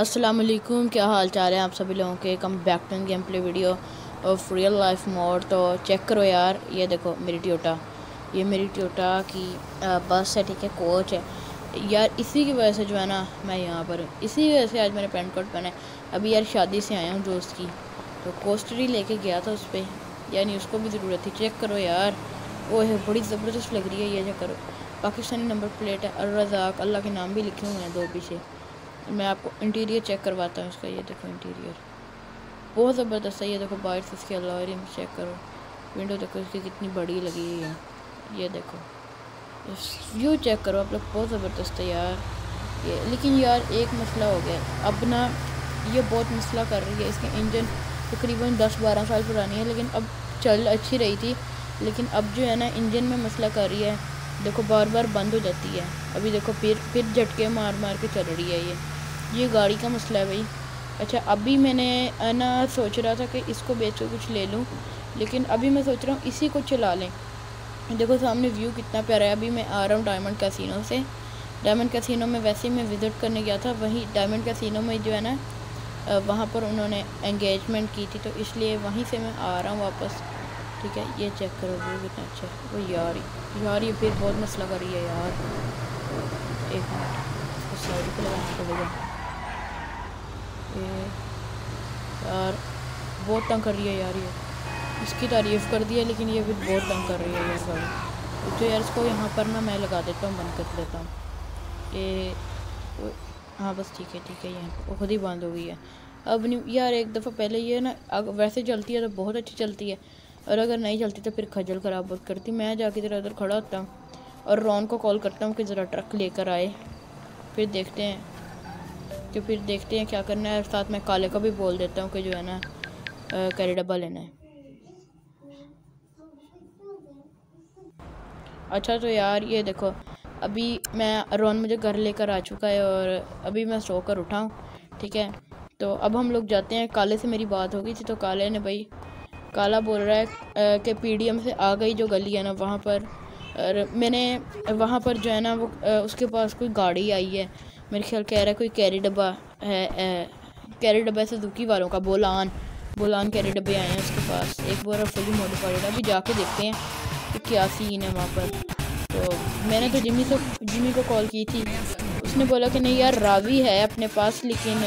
अस्सलाम वालेकुम क्या हाल चाल है आप सभी लोगों के? Come back to game play video of real life mode तो चेक करो यार, ये देखो, मेरी ट्योटा ये मेरी ट्योटा की बस है, ठीक है कोच है. यार, इसी की वजह से जो है ना, मैं यहाँ पर इसी वजह से आज मैंने पेंट कोट पहना है अभी यार शादी से आया हूँ दोस्त की. तो कोस्टरी लेके गया था उस पर यानी उसको भी ज़रूरत थी. चेक करो यार. वो है बड़ी ज़बरदस्त लग रही है, ये चेक करो. पाकिस्तानी नंबर प्लेट है. अरजाक अल्लाह के नाम भी लिखे हुए हैं दो पीछे मैं आपको इंटीरियर चेक करवाता हूँ इसका, ये देखो इंटीरियर बहुत ज़बरदस्त है, ये देखो बाहर से इसके अलॉरिंग चेक करो। विंडो देखो इसकी कितनी बड़ी लगी हुई है। ये देखो। व्यू चेक करो, आप लोग बहुत ज़बरदस्त है यार। ये, लेकिन यार एक मसला हो गया। अब ना, ये बहुत मसला कर रही है, इसके इंजन तकरीबन दस बारह साल पुरानी है, लेकिन अब चल अच्छी रही थी। लेकिन अब जो है ना इंजन में मसला कर रही है। देखो बार बार बंद हो जाती है। अभी देखो फिर फिर झटके मार मार के चल रही है ये। ये गाड़ी का मसला है भाई। अच्छा अभी मैंने ना, सोच रहा था कि इसको बेच कर कुछ ले लूँ, लेकिन अभी मैं सोच रहा हूँ इसी को चला लें। देखो, सामने व्यू कितना प्यारा है। अभी मैं आ रहा हूँ डायमंड कैसीनो से। डायमंड कैसीनो में वैसे ही मैं विज़िट करने गया था। वहीं डायमंड कैसीनो में जो है ना वहाँ पर उन्होंने एंगेजमेंट की थी तो इसलिए वहीं से मैं आ रहा हूँ वापस। ठीक है, ये चेक करो व्यू कितना अच्छा वो यार यार, ये फिर बहुत मसला कर रही है यार। एक मिनट साइड पर लगाना पड़ेगा यार बहुत तंग कर रही है यार ये। इसकी तारीफ़ कर दी है, लेकिन ये भी बहुत तंग कर रही है यार गाड़ी तो यार इसको यहाँ पर ना मैं लगा देता हूँ, बंद कर देता हूँ। ये हाँ बस ठीक है ठीक है यहाँ खुद ही बंद हो गई है। अब नहीं यार एक दफ़ा पहले ये ना अगर वैसे चलती है तो बहुत अच्छी चलती है। और अगर नहीं चलती तो फिर खजल खराब करती। मैं जाके इधर उधर खड़ा होता हूँ और रॉन को कॉल करता हूँ कि ज़रा ट्रक लेकर आए। फिर देखते हैं। कि फिर देखते हैं क्या करना है और साथ में काले को भी बोल देता हूँ कि जो है ना कैरी डब्बा लेना है। अच्छा तो यार ये देखो, अभी मैं रोन मुझे घर लेकर आ चुका है और अभी मैं सो कर उठाऊँ ठीक है? तो अब हम लोग जाते हैं, काले से मेरी बात हो गई थी तो काले ने भाई, काला बोल रहा है कि पीडीएम से आ गई जो गली है ना वहाँ पर, और मैंने वहाँ पर जो है ना वो उसके पास कोई गाड़ी आई है मेरे ख्याल कह रहा है कोई कैरी डब्बा है कैरी डब्बा सुजुकी वालों का, बोलान। बोलान कैरी डब्बे आए हैं उसके पास। एक बार फुली मॉडिफाइड अभी जाके देखते हैं कि क्या सीन है वहाँ पर। तो मैंने तो जिमी से जिमी को कॉल की थी। उसने बोला कि नहीं यार, रावी है अपने पास, लेकिन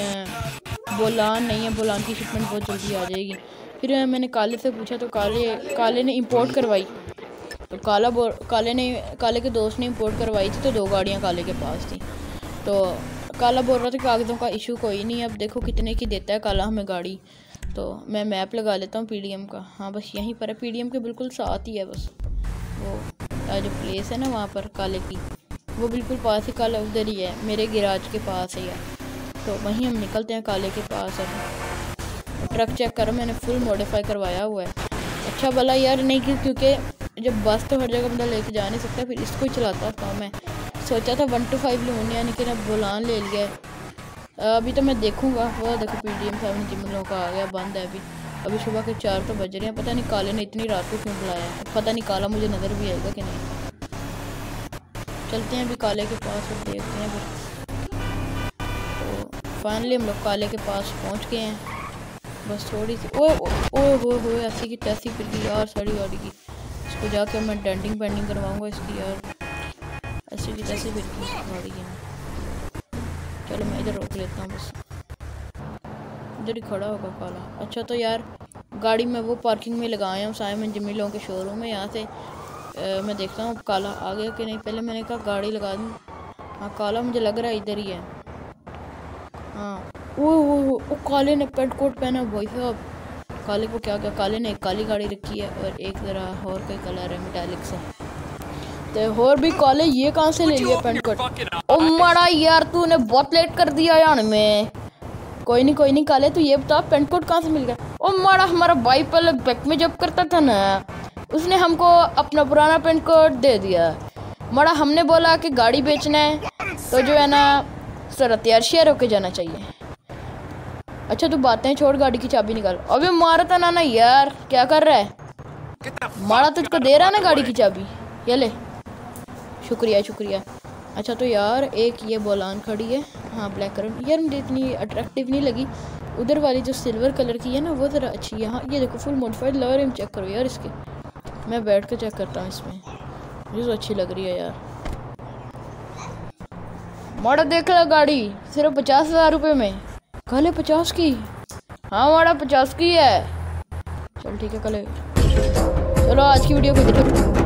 बोलान नहीं है। बोलान की शिपमेंट बहुत जल्दी आ जाएगी। फिर मैंने काले से पूछा तो काले काले ने इंपोर्ट करवाई। तो काला काले ने, काले के दोस्त ने इंपोर्ट करवाई थी तो दो गाड़ियाँ काले के पास थी। तो काला बोल रहा था कागज़ों का इशू कोई नहीं, अब देखो कितने की देता है काला हमें गाड़ी। तो मैं मैप लगा लेता हूँ पीडीएम का। हाँ बस यहीं पर है। पीडीएम के बिल्कुल साथ ही है बस। वो जो प्लेस है ना वहाँ पर काले की, वो बिल्कुल पास ही काला, उधर ही है। मेरे गिराज के पास ही है। तो वहीं हम निकलते हैं काले के पास अब। ट्रक चेक करो, मैंने फुल मॉडिफाई करवाया हुआ है। अच्छा भला यार, नहीं क्योंकि जब बस तो हर जगह बंदा लेके जा नहीं सकता, फिर इसको ही चलाता था मैं। सोचा था वन टू फाइव लूँ, यानी कि अब बुलान ले लिया अभी तो मैं देखूँगा। वो देखो P D M seven gym लोगों का आ गया, बंद है अभी। अभी सुबह के चार तो बज रहे हैं। पता नहीं काले ने इतनी रात को क्यों बुलाया है? पता नहीं काला मुझे नज़र भी आएगा कि नहीं। चलते हैं अभी काले के पास और देखते हैं फिर। तो फाइनली हम लोग काले के पास पहुँच गए हैं। बस थोड़ी सी ओ ओ हो हो, ऐसी की तैसी फिर यार साड़ी वाड़ी की। इसको जाकर मैं डेंटिंग पेंटिंग करवाऊँगा इसकी यार। ऐसे की तैसे फिर है। चलो मैं इधर रोक लेता हूँ बस। इधर ही खड़ा होगा काला। अच्छा तो यार गाड़ी में वो पार्किंग में लगाया हूँ साइमन जिमी लोगों के शोरूम में यहाँ से मैं देखता हूँ काला आ गया कि नहीं। पहले मैंने कहा गाड़ी लगा दूँ। हाँ काला मुझे लग रहा है इधर ही है। हाँ। वो वो वो, वो काले ने पेंट कोट पहना वही भाई साहब। काले को क्या क्या? काले ने एक काली गाड़ी रखी है और एक ज़रा और कोई कलर है मेटालिक सा। तो और भी कॉलेज ये कहाँ से ले लिया पेंट कोट? ओ मड़ा यार तूने बहुत लेट कर दिया यार में कोई नहीं कोई नहीं काले तू ये बता पेंट कोट कहाँ से मिल गया? ओ मड़ा हमारा भाई पहले बैक में जब करता था ना। उसने हमको अपना पुराना पेंट कोट दे दिया। मड़ा हमने बोला कि गाड़ी बेचना है तो जो है ना सर तैयार शेयर होके जाना चाहिए। अच्छा तू बातें छोड़ गाड़ी की चाबी निकाल। अबे मारा था ना ना यार क्या कर रहा है? मारा तुझको दे रहा है ना गाड़ी की चाबी? ये ले। शुक्रिया शुक्रिया। अच्छा तो यार, एक ये बोलान खड़ी है। हाँ ब्लैक कलर यार, मुझे इतनी अट्रैक्टिव नहीं लगी। उधर वाली जो सिल्वर कलर की है ना, वो ज़रा अच्छी है। हाँ ये देखो full modified lower rim check करो यार इसके। मैं बैठ कर चेक करता हूँ इसमें। मुझे तो अच्छी लग रही है यार। माड़ा देख लो गाड़ी, सिर्फ़ पचास हज़ार रुपये में। कल है पचास की। हाँ माड़ा पचास की है। चल, ठीक है, कल। चलो, आज की वीडियो को देखो